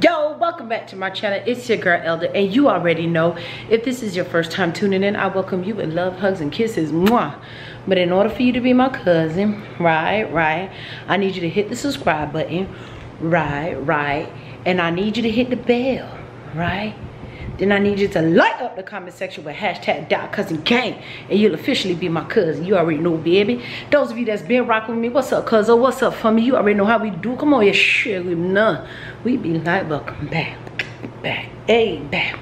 Yo, welcome back to my channel. It's your girl Elda, and you already know if this is your first time tuning in, I welcome you with love, hugs, and kisses. Mwah. But in order for you to be my cousin, right, right, I need you to hit the subscribe button, right, right, and I need you to hit the bell, right. Then I need you to light up the comment section with hashtag dot cousin gang and you'll officially be my cousin. You already know, baby. Those of you that's been rocking with me, what's up, cousin? What's up for? You already know how we do. Come on, yeah, shit with none. We be like, welcome back, back, hey, back,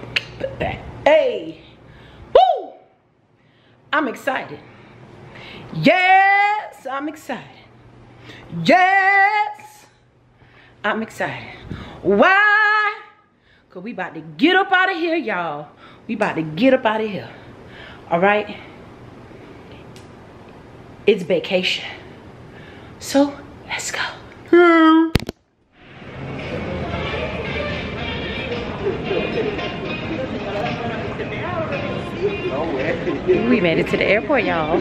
back, hey. Woo! I'm excited. Yes, I'm excited. Yes, I'm excited. Why? Cause we about to get up out of here, y'all. We about to get up out of here. All right? It's vacation. So, let's go. We made it to the airport, y'all.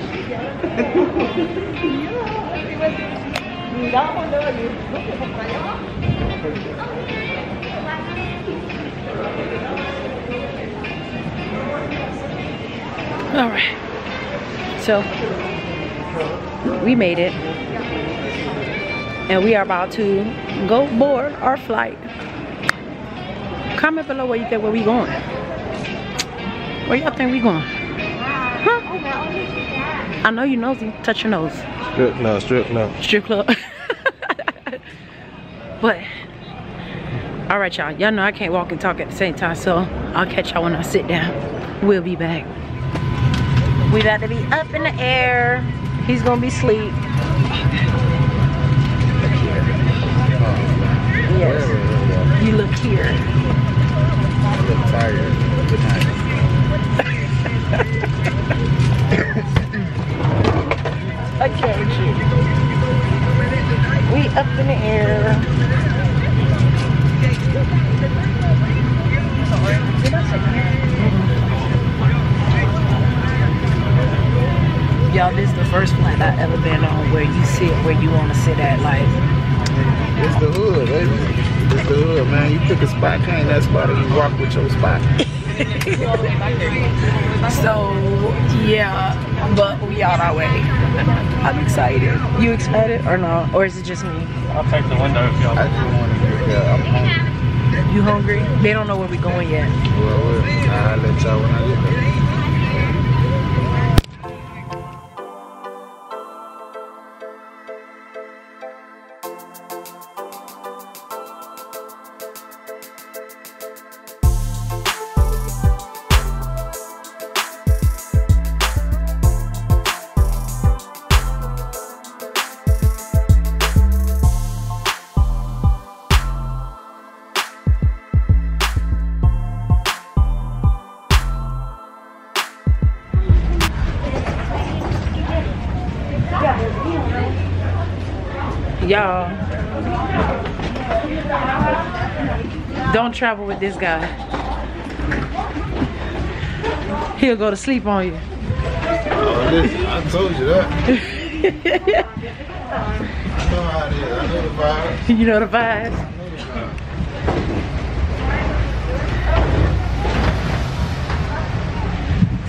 All right. So, we made it. And we are about to go board our flight. Comment below where you think where we going. Where y'all think we going? Huh? I know you nosy. Touch your nose. Strip no, strip no. Strip club. but, all right, y'all. Y'all know I can't walk and talk at the same time, so I'll catch y'all when I sit down. We'll be back. We got to be up in the air. He's gonna be asleep. Yes. You look here. I look tired. Good night. I can't you. We up in the air. Y'all, this is the first plant I ever been on where you sit where you want to sit at. Like, It's the hood, baby. It's the hood, man. You pick a spot, claim that spot, and you rock with your spot. so yeah, but we on our way. I'm excited. You excited or not Or is it just me? I'll take the window if y'all I want to get. I'm hungry. You hungry? They don't know where we're going yet. Well, well, I'll let y'all when I get there. Travel with this guy. He'll go to sleep on you. Oh, listen, I told you that. I know how it is. I know the vibes. You know the vibes. I know the vibes.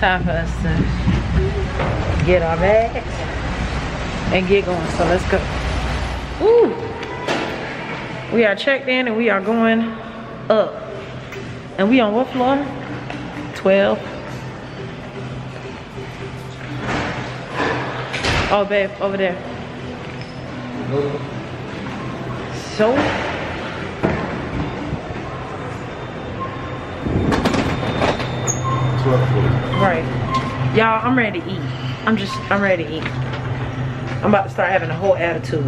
Time for us to get our bags and get going. So let's go. Ooh. We are checked in and we are going up. And we on what floor? 12. Oh, babe, over there. So, right. Y'all, I'm ready to eat. I'm just, I'm ready to eat. I'm about to start having a whole attitude.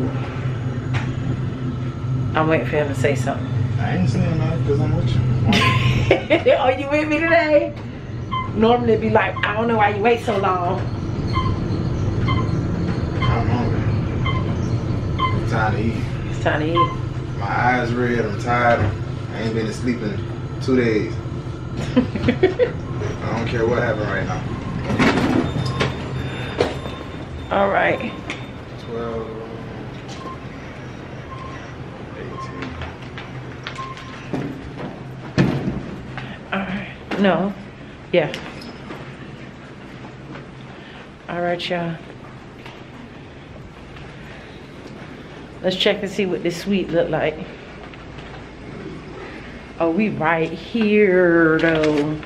I'm waiting for him to say something. I ain't saying nothing because I'm with you. Are you with me today? Normally it'd be like, I don't know why you wait so long. I'm hungry. I'm time to eat. It's time to eat. My eyes red. I'm tired. I ain't been asleep in two days. I don't care what happened right now. All right. 12, 18. No. Yeah. All right, y'all. Let's check and see what this suite look like. Oh, we right here though.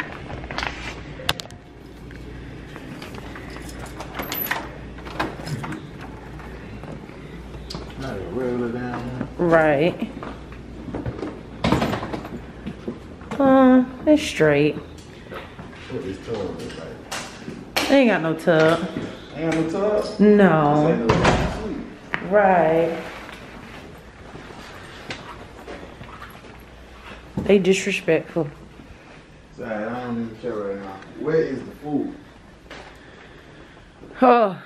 Not a regular down Right. Uh, it's straight. They ain't got no tub. Ain't no tub? No. Right. They disrespectful. Sorry, I don't even care right now. Where is the food? Oh.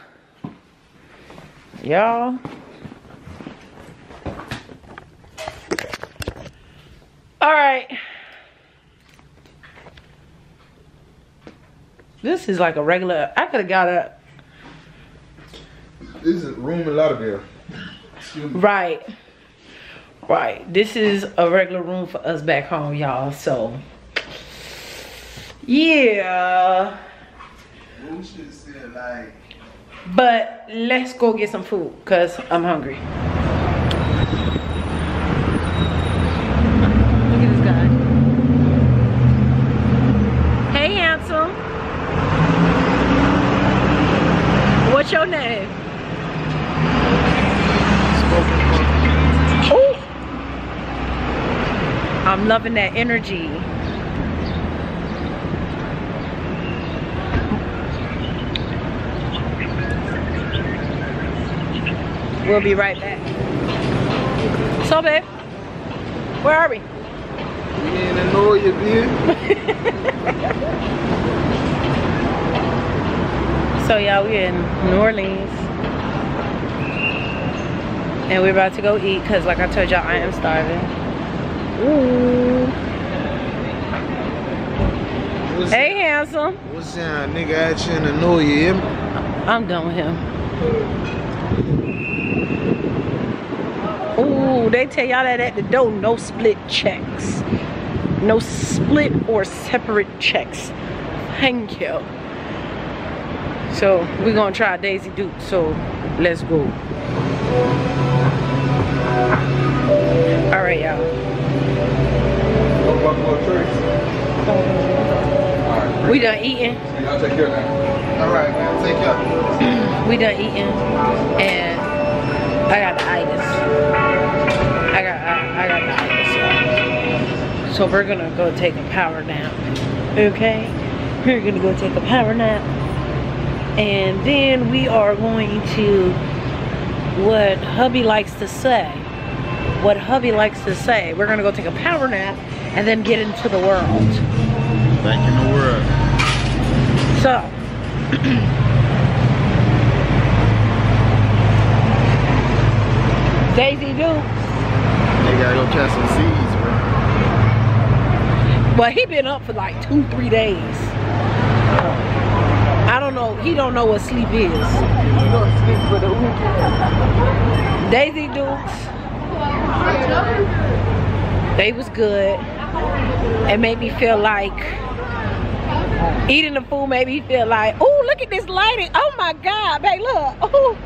Y'all. All right. This is like a regular, I could have got a, This is room in Lauderdale. Right. Right. This is a regular room for us back home, y'all. So, yeah. Room should say like But let's go get some food because I'm hungry. Look at this guy. Hey, handsome. What's your name? Ooh. I'm loving that energy. We'll be right back. So, babe, where are we? We in Anoya, bitch. So, y'all, we're in New Orleans. And we're about to go eat because, like I told y'all, I am starving. Ooh. What's Hey, handsome. What's that nigga at you in you hear me? I'm done with him. Ooh, they tell y'all that at the door, no split checks. No split or separate checks. Thank you. So we're gonna try Daisy Duke, so let's go. All right, y'all. Buffalo Trace. Alright, We done eating. I'll take care of that. All right, man. Take care. We done eating, and I got the itis. I got I, I got the itis. So we're gonna go take a power nap. Okay, we're gonna go take a power nap, and then we are going to what hubby likes to say. What hubby likes to say. We're gonna go take a power nap and then get into the world. Back in the world. So. Daisy do. They gotta go catch some seeds, bro. Well, he been up for like two, three days. I don't know. He don't know what sleep is. Sleep for the weekend. Daisy Dukes. They was good. It made me feel like eating the food made me feel like, oh, look at this lighting. Oh my God, babe, look. Oh,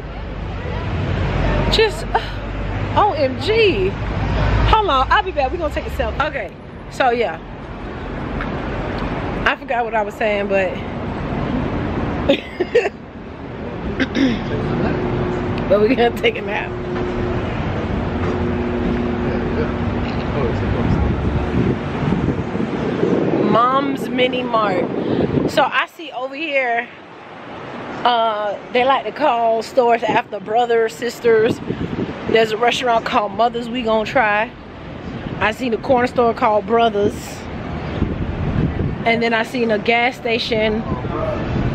just uh, OMG. Hold on, I'll be back. We're gonna take a selfie. Okay, so yeah. I forgot what I was saying, but but we're gonna take a nap. Mom's Mini Mart. So I see over here, uh, they like to call stores after brothers, sisters. There's a restaurant called Mothers We Gonna Try. I seen a corner store called Brothers. And then I seen a gas station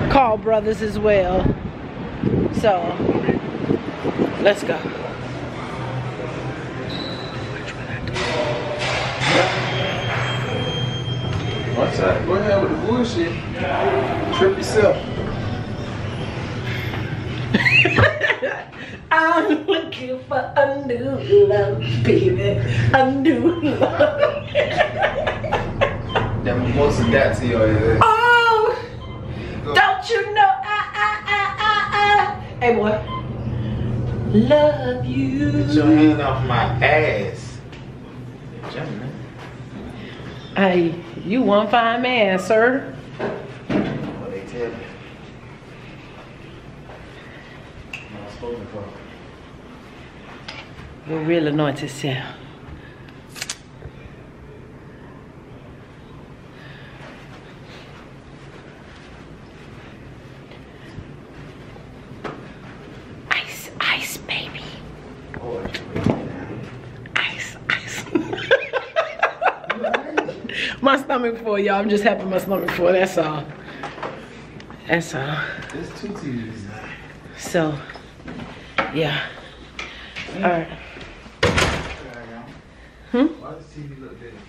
called Brothers as well. So, let's go. Watch out. Go ahead with the bullshit. Trip yourself. I'm looking for a new love, baby. A new love. That that mimosa got to your head. Oh, don't you know? I, I, I, I, ah. Hey, boy. Love Get you. your hand off my ass. Jumping, man. Hey, you one fine man, sir. What they tell me. I'm spoken for. Your real anointed self. Ice, ice, baby. Ice, ice. my stomach full, y'all. I'm just happy my stomach full. That's all. That's all. There's two TVs. So, yeah. All right. Hmm? Why does TV look different?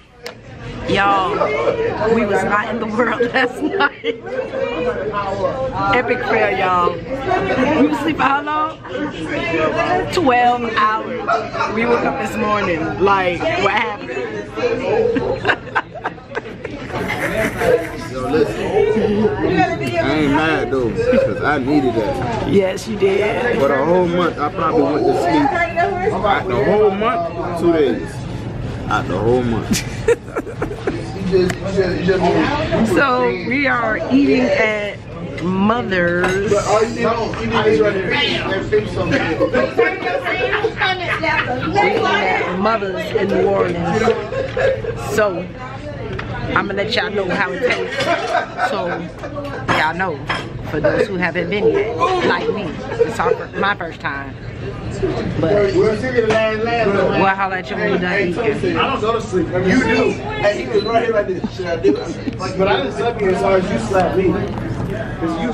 Y'all, we was not in the world last night. Epic fail, y'all. We was sleeping how long? 12 hours. We woke up this morning. Like, what happened? Yo, listen. I ain't mad though, because I needed that. yes, you did. For the whole month, I probably went to sleep. Out the whole month, two days. Out the whole month. So, we are eating at Mother's. at Mother's in New Orleans. So, I'm gonna let y'all know how it tastes. So, y'all know, for those who haven't been yet, like me, it's our, my first time. But we'll holler at you when we're done eating. I don't go to sleep. You do. Hey, he was right here like this. Should I do it? But I didn't slap you as hard as you slapped me. Because you,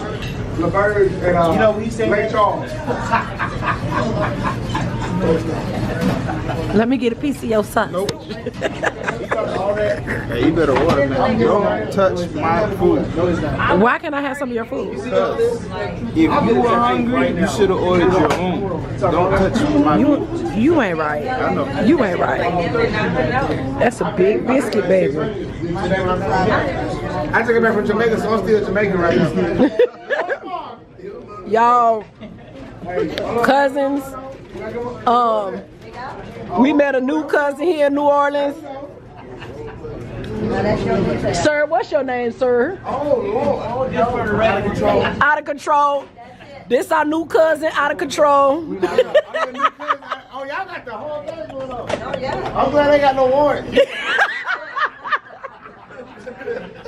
LeBird and uh, you know what he said? Ray Charles. Let me get a piece of your son. Hey, you better order, man. Don't touch my food. Why can't I have some of your food? Because if you were hungry, you should have ordered your own. Don't touch my You, food. you ain't right. I know. You ain't right. That's a big biscuit, baby. I took it back from Jamaica, so I'm still Jamaican right now. Y'all, cousins, um, we met a new cousin here in New Orleans. Sir, what's your name, sir? Oh, Lord. Out of control. Out of control. This our new cousin, out of control. I'm the. Oh, y'all got the whole thing going on. Oh, yeah. I'm glad they got no warrant.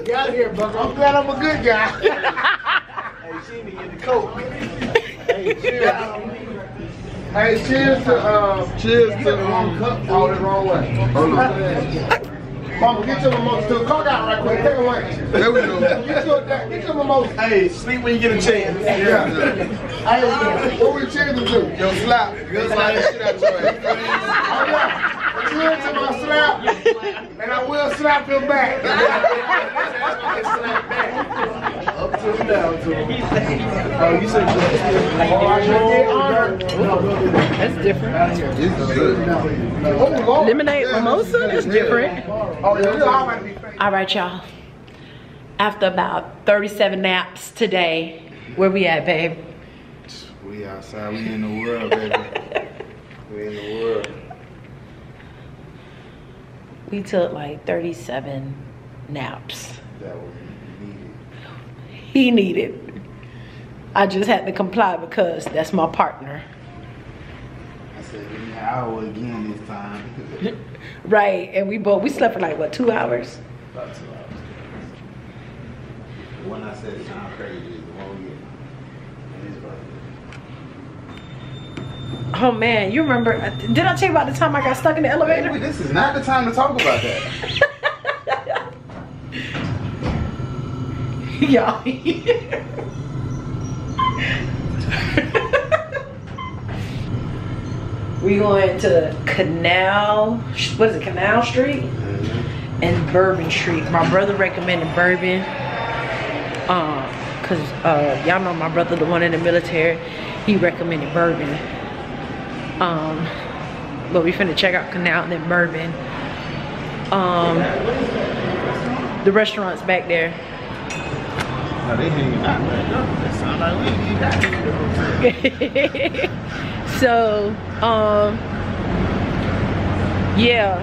Get out of here, Buck. I'm glad I'm a good guy. hey, see me in the coat. hey, cheers. Hey, cheers to, uh, Cheers to the wrong cup. Oh, the wrong way. Mama, get your mimosa too. Cock out right quick. Take away. There we go. Get your, get your mimosa. Hey, sleep when you get a chance. Yeah. hey, what we cheering to? Yo, slap. Yo, slap that shit out your ass. Oh, yeah. Cheers to my slap, and I will slap him back. Up to him, down to him. Oh, you said Oh, I should get honored. That's different. It's good. Lemonade mimosa, that's different. Oh, yeah, we all might be fake. All right, y'all. After about 37 naps today, where we at, babe? We outside. We in the world, baby. We in the world. We took like 37 naps. That was needed. He needed. I just had to comply because that's my partner. I said, give me an hour again this time. Right, and we both we slept for like what two hours? About two hours. The one I said it sound crazy is the one we get. And it's right. Oh man, you remember? Uh, did I tell you about the time I got stuck in the elevator? this is not the time to talk about that. Y'all. we going to Canal. What is it? Canal Street and Bourbon Street. My brother recommended Bourbon. Um, cause uh, y'all know my brother, the one in the military, he recommended Bourbon. Um, but we finna check out Canal and then Bourbon. Um, the restaurants back there. They hanging out so, um, yeah.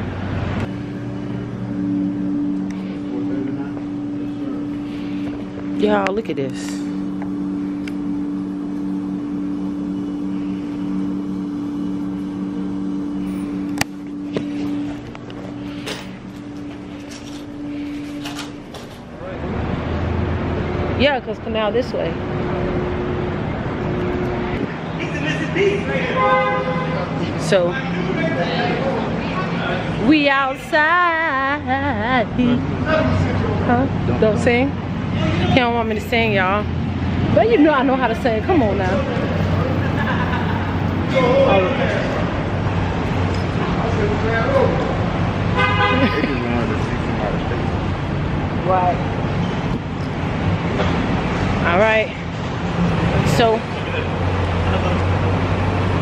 Y'all, look at this. Because canal this way. So we outside. Huh? Don't sing? He don't want me to sing, y'all. But you know I know how to sing. Come on now. They just wanted to see somebody face. Right. All right. So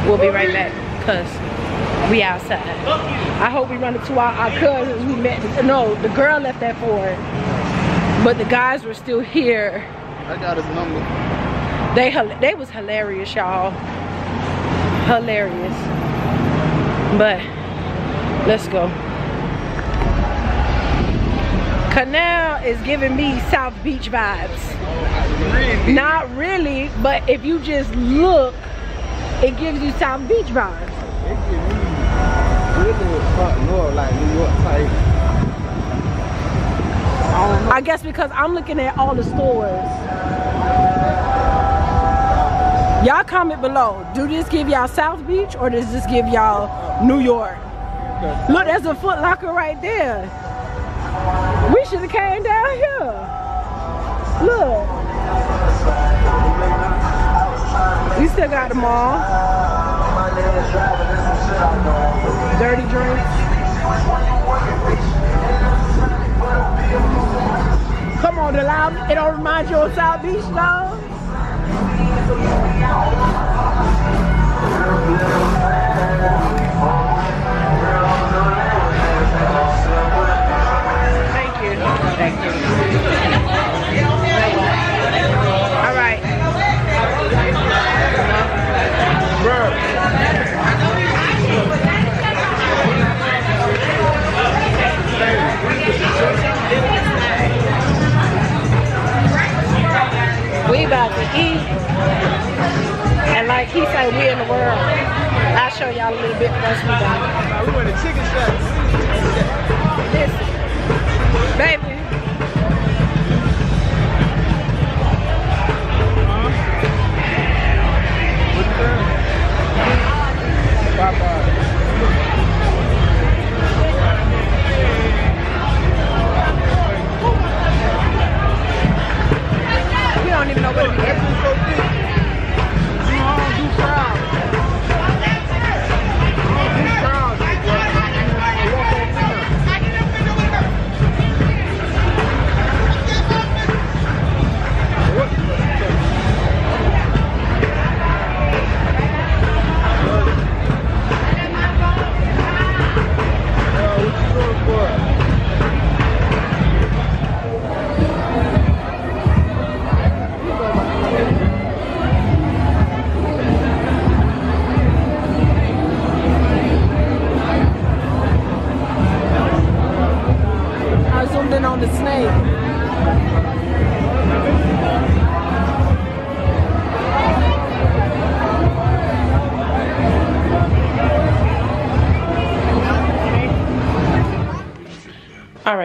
we'll be right back because we outside. I hope we run into our, our cousins we met. No, the girl left at four, but the guys were still here. I got his number. They they was hilarious, y'all. Hilarious. But let's go. Canal is giving me South Beach vibes. Really? Not really, but if you just look, it gives you South Beach vibes. It give me really north, like New York type. I. I guess because I'm looking at all the stores. Y'all comment below. Do this give y'all South Beach or does this give y'all New York? Look, there's a Foot Locker right there. We should have came down here. Look. We still got the mall. Dirty drinks. Come on, Delam. It don't remind you of South Beach, no?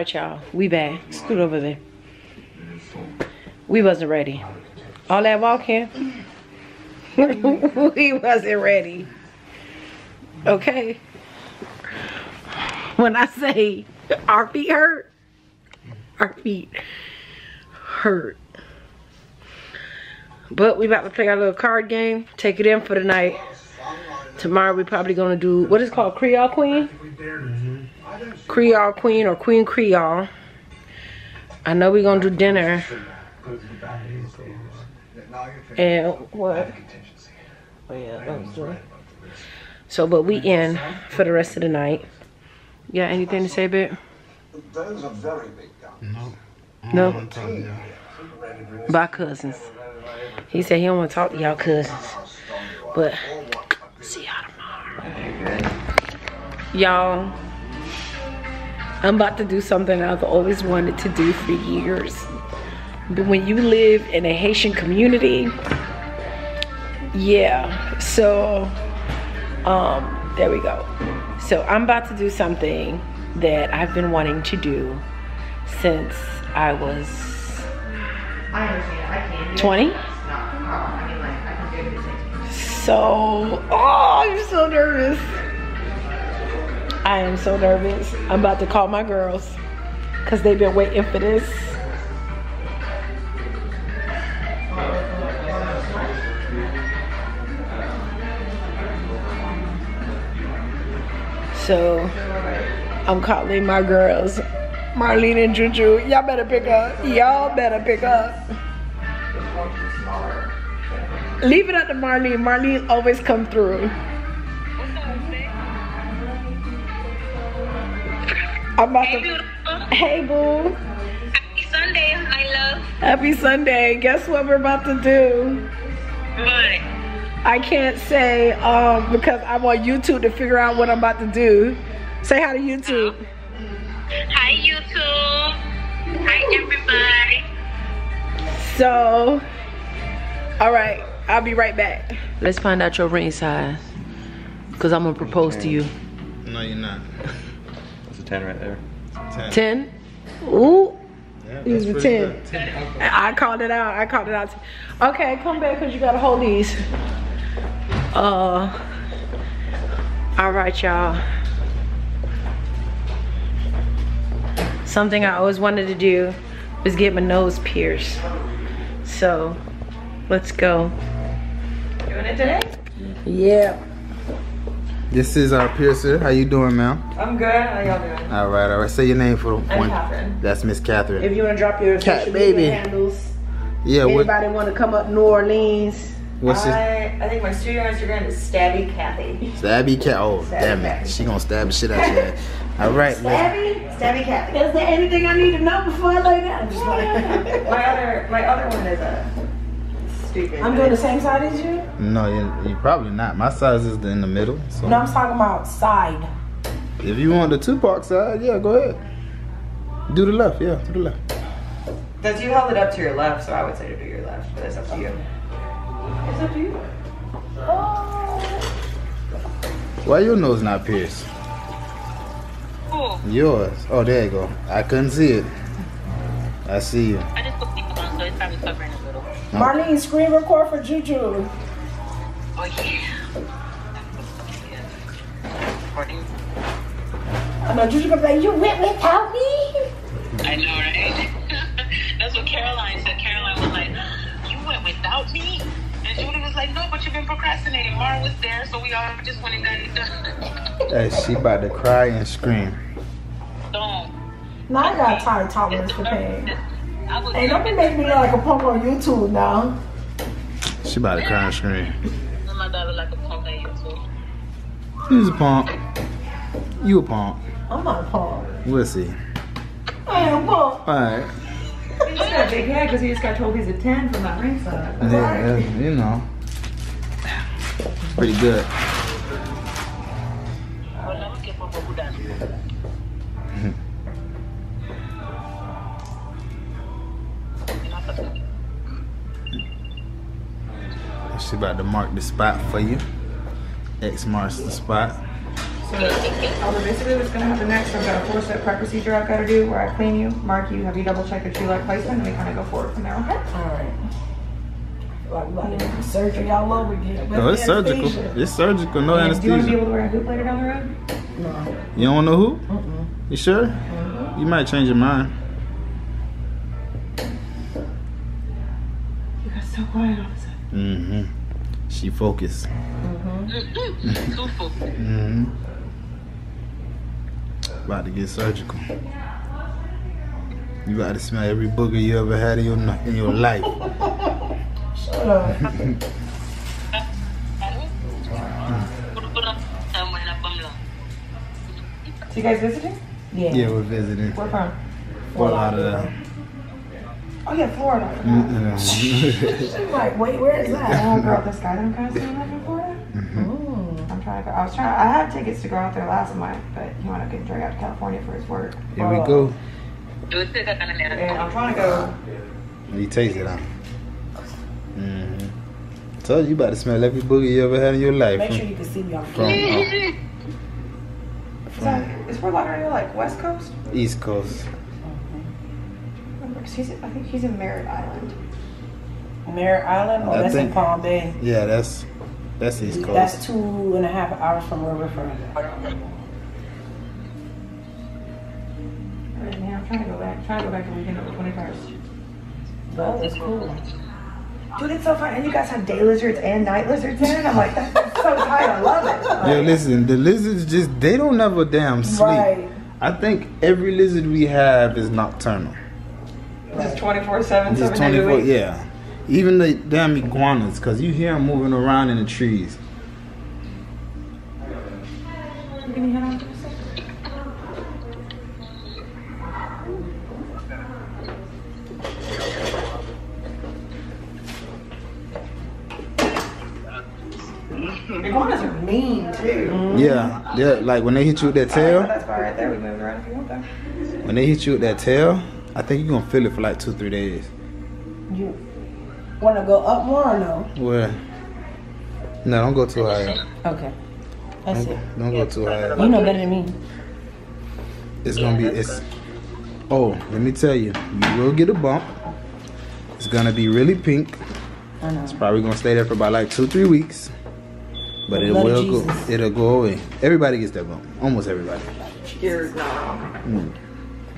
Right, y'all. We back. Scoot over there. We wasn't ready. All that walking, we wasn't ready. Okay. When I say our feet hurt, our feet hurt. But we about to play our little card game. Take it in for the night. Tomorrow we probably gonna do what is called Creole Queen. Mm-hmm. Creole Queen or Queen Creole. I know we're gonna do dinner. And what? Oh yeah, that was good. So, but we in for the rest of the night. You got anything to say, babe? Those are very big guns. No. I'm you. By cousins. He said he don't want to talk to y'all cousins. But see y'all tomorrow. Y'all, I'm about to do something I've always wanted to do for years. But when you live in a Haitian community, yeah. So, um, there we go. So I'm about to do something that I've been wanting to do since I was I understand. I can't. 20. No, I mean, like, I can do everything. So, oh, I'm so nervous. I am so nervous. I'm about to call my girls because they've been waiting for this. So, I'm calling my girls, Marlene and Juju. Y'all better pick up. Y'all better pick up. Leave it up to Marlene. Marlene always come through. I'm about to. Hey, boo. Happy Sunday, my love. Happy Sunday. Guess what we're about to do? What? I can't say um, because I'm on YouTube to figure out what I'm about to do. Say hi to YouTube. Hi, YouTube. Hi, everybody. So, all right, I'll be right back. Let's find out your ring size because I'm gonna propose to you. No, you're not. That's a 10 right there. 10. 10? Ooh. Yeah, These that's were pretty 10. I called it out. I called it out. Okay, come back because you gotta hold these. Uh, all right, y'all. Something I always wanted to do was get my nose pierced. So, let's go. Doing it today? Yeah. This is our piercer. How you doing, ma'am? I'm good. How y'all doing? All right, all right. Say your name for the I'm one. Catherine. That's Miss Catherine. If you wanna drop your Cat social baby. media handles, yeah, what, anybody wanna come up New Orleans? what's it? I, I think my studio Instagram is Stabby Kathy. Stabby Cat. Oh, Stabby damn Kathy. it. She gonna stab the shit out you. All right, Miss- Stabby? Stabby Kathy. Is there anything I need to know before I lay down? My other my other one is a stupid. I'm doing the same side as you? No, you, you probably not. My size is in the middle. So No, I'm talking about side. if you want the Tupac side, yeah, go ahead. Do the left, yeah, do the left. Does you held it up to your left, so I would say to do your left, but it's up to you. It's up to you. Oh. Why your nose not pierced? Who? Yours. Oh, there you go. I couldn't see it. I see you. I just put people on, so it's probably covering a little. Marlene, screen record for Juju. Oh, yeah. Recording. I know Juju gonna be like, you went without me? I know, right? That's what Caroline said. Caroline was like, You went without me? And Judy was like, No, but you've been procrastinating. Mara was there, so we all just went and got it done. Hey, she about to cry and scream. Don't. Now I got tired tolerance for pain. I was Hey, don't be making me look like a punk on YouTube now. She about to cry and scream. my daughter like a punk on YouTube. He's a punk. You a punk. I'm not a punk. We'll see. I am a punk. Alright. He's got a big head because he just got told he's a 10 from that ring side. Yeah, yeah, you know. Pretty good. She about to mark the spot for you. X marks the spot. So, although basically what's gonna happen next, I've got a four-step prep procedure I've gotta do where I clean you, mark you, have you double check that you like placement, and we kinda go forward from there, okay? Alright. Like, like do surgery all over again. No, it's surgical. It's surgical, no And do you wanna be able to wear a hoop later down the road? No. You don't want no who? You sure? You might change your mind. You got so quiet all of a sudden. Mm-hmm. She focused. Too full. Mm-hmm. About to get surgical. You about to smell every booger you ever had in your in your life. Shut up. So you guys visiting? Yeah. Yeah, we're visiting. Where from? Fort Lauderdale. Oh yeah, Florida. She's like, wait, where is that? Oh, girl, this guy that I'm kind of seeing up in Florida. Mm. I'm trying to go. I was trying. I had tickets to go out there last month, but he wanted up get drag out to California for his work. Here we go. Usted acá en el- And I'm trying to go. You taste it, huh? Mm-hmm. Told you about to smell every boogie you ever had in your life. Make from- sure you can see me on from, camera. Is, that, is Fort Lauderdale like West Coast? East Coast. He's, I think he's in Merritt Island. Merritt Island, or I that's in Palm Bay. Yeah, that's that's East Coast. That's two and a half hours from where we're from. Alright, man, I'm trying to go back. I'm Trying to go back the weekend of the 21st. That is cool. Dude, it's so fun. And you guys have day lizards and night lizards in it. I'm like, that's so tight. I love it. Yo, Like, listen, the lizards just they don't never damn sleep. Right. I think every lizard we have is nocturnal. Just 24 7, Just 7 days a 24, week. yeah. Even the damn iguanas, cause you hear them moving around in the trees. Can you head on to the side? Iguanas are mean too. Yeah, they're like when they hit you with that tail. that's fine right there. We moved around if you want though. When they hit you with that tail, I think you're gonna feel it for like two, three days. You want to go up more or no? Where? No, don't go too high. Okay. That's it. Don't, don't go too high. You know better than me. It's gonna be it's. Oh, let me tell you, you will get a bump. It's gonna be really pink. I know. It's probably gonna stay there for about like two, three weeks. But The it will go. It'll go away. Everybody gets that bump. Almost everybody. You're not wrong.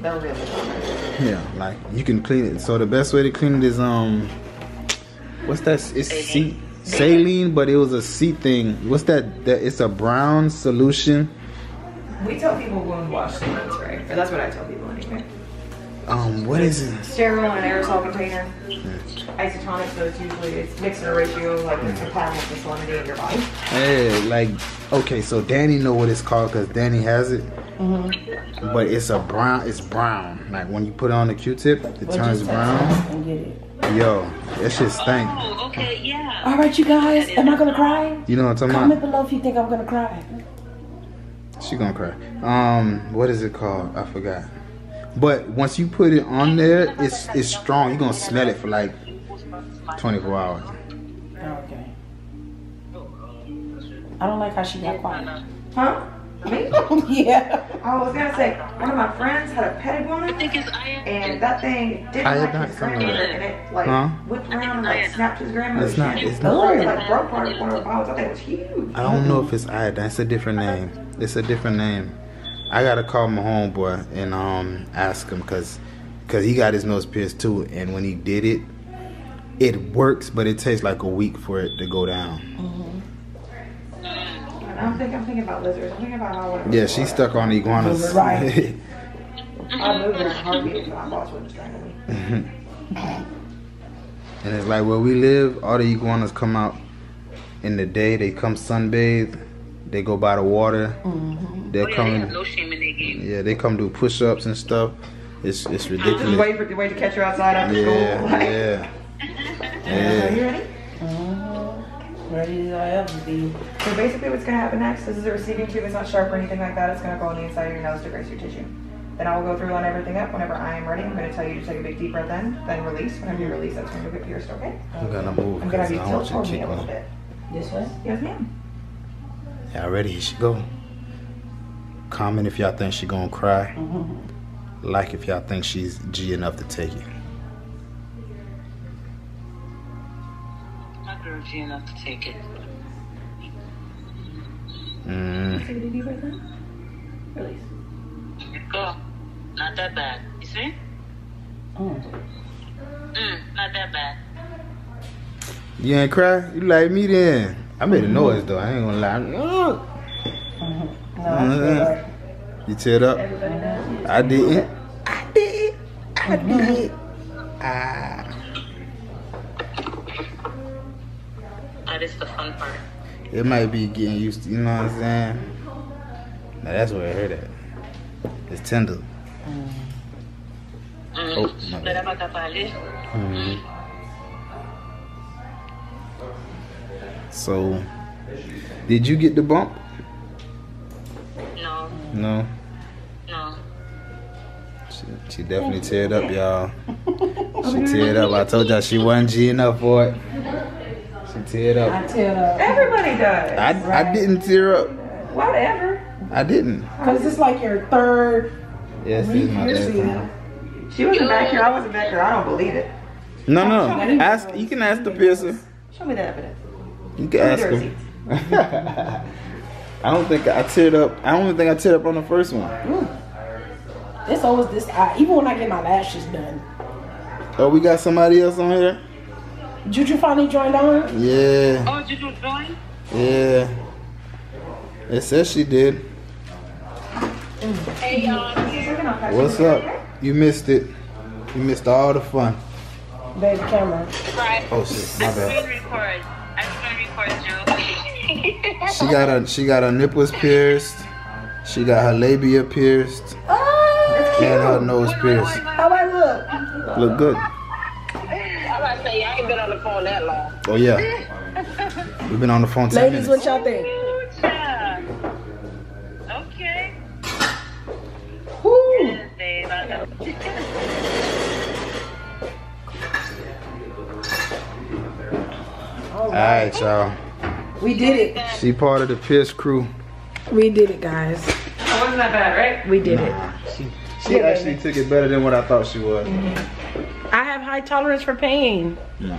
They're really good. Yeah, like you can clean it. So the best way to clean it is um, what's that? It's seat saline, but it was a sea thing. What's that? That it's a brown solution. We tell people wound wash statements, right? Or that's what I tell people anyway. Um, what is it? Sterile in an aerosol container. Isotonic, so it's usually it's mixed in a ratio like it's a the salinity in your body. Hey, like okay, so Danny know what it's called because Danny has it. Mm-hmm. But it's a brown. It's brown. Like when you put it on the Q-tip, it Well, turns brown. And get it. Yo, that shit stink. Oh, okay, yeah. All right, you guys. Am I gonna cry? You know what I'm talking Comment about? below if you think I'm gonna cry. She gonna cry. Um, what is it called? I forgot. But once you put it on there, it's it's strong. You're gonna smell it for like 24 hours. Okay. I don't like how she got quiet. Huh? Me? yeah. I was gonna say one of my friends had a pet iguana. I think it's. And that thing didn't I like had his grandmother, that. and it like Huh? whipped around and like snapped his grandmother's It's not- shin. it's not- It like broke part of one of her bones. I think it was huge. I don't know if it's iodine. It's a different name. It's a different name. I gotta call my homeboy and um ask him because cause he got his nose pierced too. And when he did it, it works, but it takes like a week for it to go down. And I'm thinking, I'm thinking about lizards. I'm thinking about how I want Yeah, she's stuck on iguanas. Right. I moved her in a heartbeat, but my boss wouldn't strangle me. And it's like where we live, all the iguanas come out in the day. They come sunbathe. They go by the water. Mm-hmm. They're Oh, yeah, they have coming. no shame in their game. Yeah, they come do push-ups and stuff. It's it's ridiculous. Just ridiculous. wait for wait to catch her outside after Yeah, school. Like, yeah, Are yeah. you ready? Ready as I ever be. So basically what's gonna happen next, this is a receiving tube, it's not sharp or anything like that, it's gonna go on the inside of your nose to brace your tissue. Then I will go through on everything up. Whenever I am ready, I'm gonna tell you to take a big deep breath in, then release. Whenever you release, that's when you'll get pierced, okay? I'm gonna move I'm gonna have because you tilt want toward me a little bit. This way? Yes, ma'am. Y'all ready? Here she go. Comment if y'all think she gonna cry. Mm-hmm. Like if y'all think she's G enough to take it. My girl G enough to take it. Mm. Take a deep breath in. Release. Go. Not that bad. You see? Mm. Mm, not that bad. You ain't cry? You like me then? I made a noise though. I ain't gonna lie. No, I feel Mhm. like You teared up? I didn't. I did. I did. Ah. That is the fun part. It might be getting used to. You know what I'm saying? Now that's where I heard it. It's tender. Oh, my Não bad. era pra tapar ali? Mhm. So, did you get the bump? No, No. no. She, she definitely teared up, y'all. She teared up. I told y'all she wasn't G enough for it. She teared up. Everybody does. I, I didn't tear up. Whatever. I didn't. Cause it's like your third Yes, this is my third time. She wasn't back here. I wasn't back here. I don't believe it. No, no. Ask. You can ask the piercer. Show me the evidence. You can ask him. I don't think I teared up. I don't think I teared up on the first one. Mm. It's always this eye. Even when I get my lashes done. Oh, we got somebody else on here. Juju finally joined on. Yeah, Oh, did you join? yeah. It says she did. Hey, um, What's up? You missed it. You missed all the fun. Baby camera. right. Oh shit, my I bad. screen record. I record you. She got her she got her nipples pierced. She got her labia pierced Oh, and her nose pierced. how I look? Look good. I'm about to say, I ain't been on the phone that long. Oh yeah. We've been on the phone ten Ladies, what y'all think? Ooh, child. Okay. Woo. Yes, babe, I know. All right, y'all. We did it. She part of the Pierce crew. We did it, guys. It wasn't that bad, right? We did it. She, she actually took it better than what I thought she was. I have high tolerance for pain. No,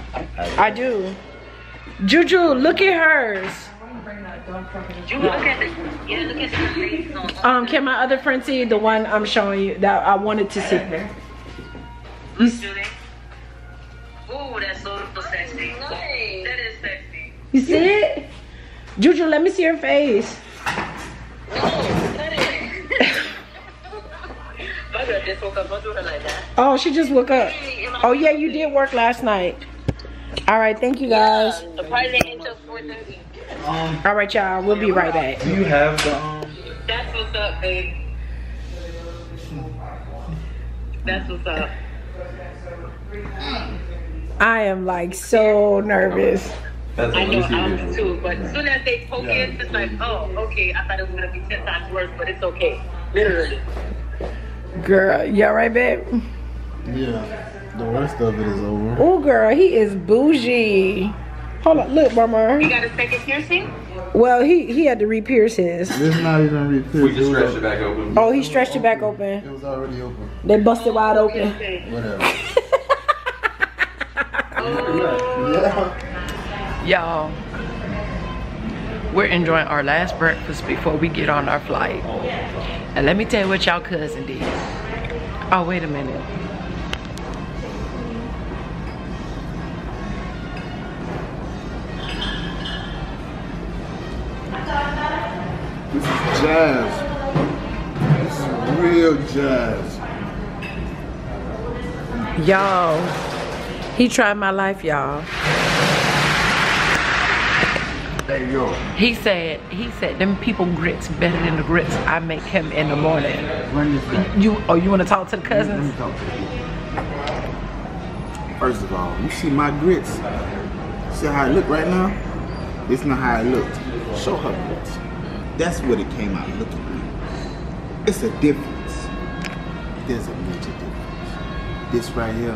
I do. Juju, look at hers. You look at the, yeah, look at the. Um, can my other friend see the one I'm showing you that I wanted to see? Do they? Ooh, that's so sexy. That is sexy. You see it? Juju, let me see your face. My girl just woke up, don't do her like that. Oh, she just woke up. Oh yeah, you did work last night. All right, thank you guys. The party ain't until 4.30. Um, All right, y'all. We'll be right back. do you have the um? That's what's up, babe. That's what's up. I am like so nervous. That's I what know we I visuals. was too, but as soon as they poke it, it's like, oh, okay. I thought it was gonna be ten times worse, but it's okay. Literally. Girl, you all right, babe? Yeah, the rest of it is over. Oh, girl, he is bougie. Hold on, look, You mama. got a second piercing? Well, he he had to re-pierce his. This not even We repaired. just stretched it back open. Oh, he stretched it back open. It was already open. They busted wide open. Whatever. Y'all, we're enjoying our last breakfast before we get on our flight. And let me tell you what y'all cousin did. Oh, wait a minute. This is jazz. This is real jazz. Y'all, he tried my life, y'all. He said, he said, them people grits better than the grits I make him in the morning. run this back. You, oh, you want to talk to the Let me cousins? talk to. First of all, you see my grits. See how I look right now? This not how I looked. Show her grits. That's what it came out looking like. It's a difference. There's a major difference. This right here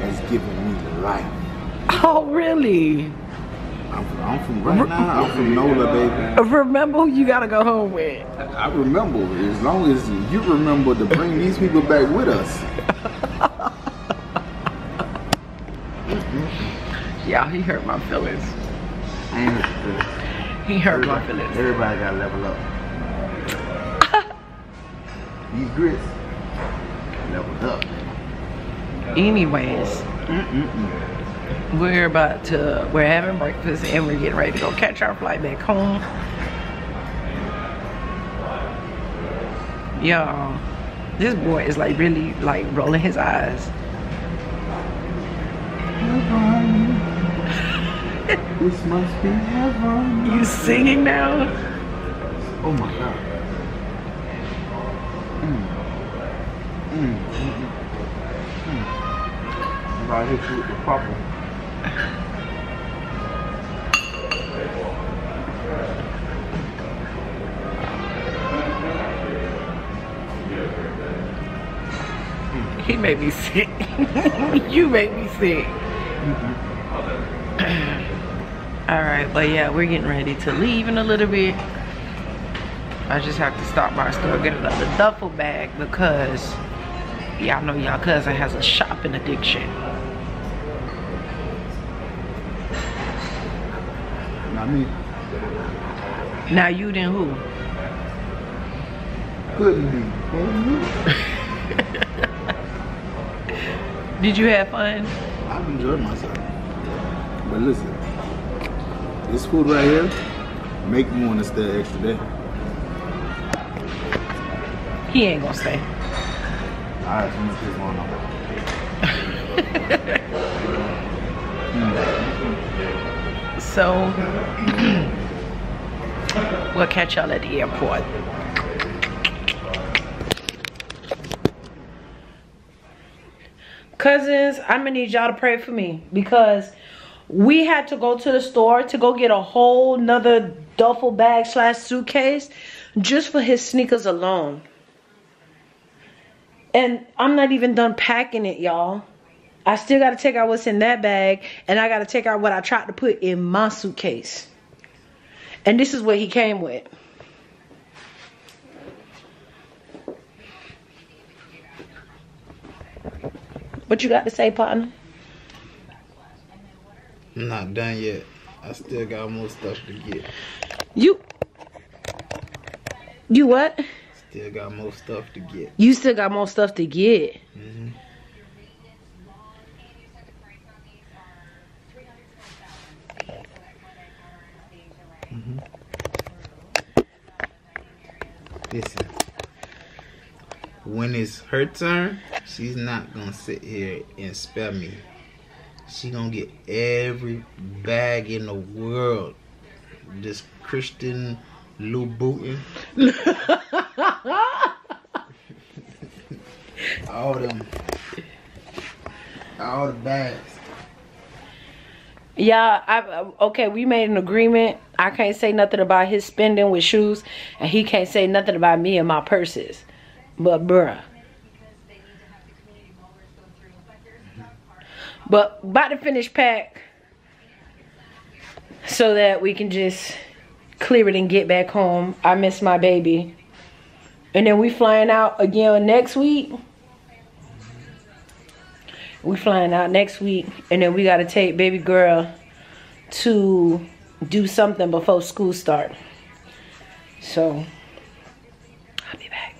has given me life. Oh, really? I'm from, I'm from right now. I'm from NOLA, baby. Remember who you gotta go home with. I remember as long as you remember to bring these people back with us. Yeah, he hurt my feelings. He hurt my feelings. everybody got to level up. These grits leveled up. Anyways, we're about to, we're having breakfast and we're getting ready to go catch our flight back home. Y'all, this boy is like really like rolling his eyes. This must be heaven. You singing now? Oh my god. Mm, mm, mm. His with the. He made me sick. you made me sick. All right, but yeah, we're getting ready to leave in a little bit. I just have to stop by store get another duffel bag because y'all know y'all cousin has a shopping addiction. Not me. Now you then who? Couldn't be. Couldn't. Did you have fun? I've enjoyed myself. But listen, this food right here make me want to stay extra day. He ain't gonna stay. Alright, so much this one So we'll catch y'all at the airport. Cousins, I'm gonna need y'all to pray for me because we had to go to the store to go get a whole nother duffel bag slash suitcase just for his sneakers alone. And I'm not even done packing it, y'all. I still got to take out what's in that bag, and I got to take out what I tried to put in my suitcase. And this is what he came with. What you got to say, partner? I'm not done yet. I still got more stuff to get. You. You what? Still got more stuff to get. You still got more stuff to get. hmm hmm Listen, when it's her turn, she's not gonna sit here and spell me. She gonna get every bag in the world. This Christian Louboutin. all them, all the bags. Yeah, I okay, we made an agreement. I can't say nothing about his spending with shoes, and he can't say nothing about me and my purses. But bruh. But about to finish pack so that we can just clear it and get back home. I miss my baby. And then we flying out again next week. We flying out next week, and then we gotta take baby girl to do something before school start. So I'll be back.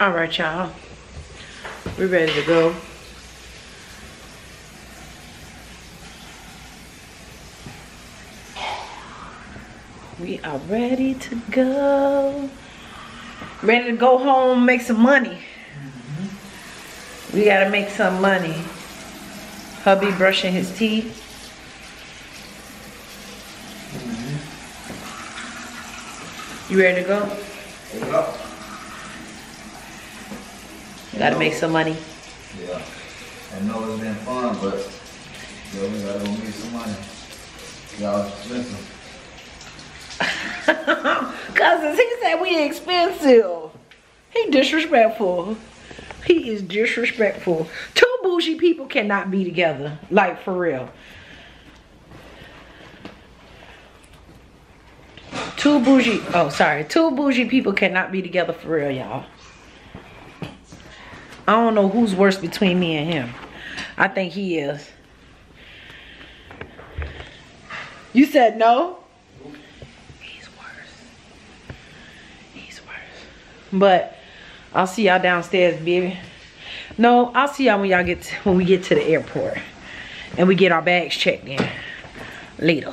All right, y'all. We're ready to go. We are ready to go. Ready to go home, make some money. We gotta make some money. Hubby brushing his teeth. Mm-hmm. You ready to go? Yeah. Gotta make some money. Yeah. I know it's been fun, but yeah, we gotta go make some money. Y'all expensive. Cousins, he said we expensive. He disrespectful. He is disrespectful. Two bougie people cannot be together. Like, for real. Two bougie, oh, sorry. Two bougie people cannot be together for real, y'all. I don't know who's worse between me and him. I think he is. You said no? He's worse. He's worse. But I'll see y'all downstairs, baby. No, I'll see y'all when y'all get when we get to the airport and we get our bags checked in later.